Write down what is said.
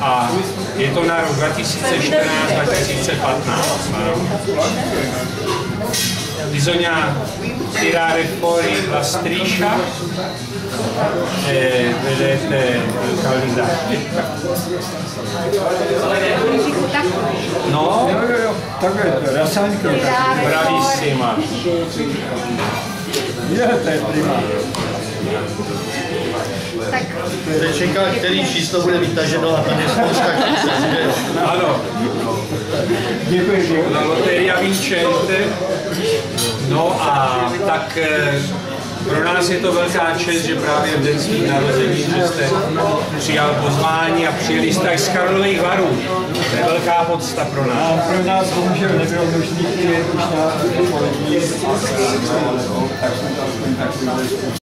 a je to na rok 2014-2015. Bisogna tirare fuori la striscia e vedete il calendario. No? Bravissima. Je, to je prima. Teď čeká, který číslo bude vytaženo a tam je spousta. Ano, Děkuji, la Lotteria Vincente. No a tak eh, pro nás je to velká čest, že právě v den svých narození, že jste přijal pozvání a přijeli jste až z Karlových varů. To je velká podsta pro nás. A pro nás bohužel nebylo možné přijet už na odpolední, tak jsme to aspoň takový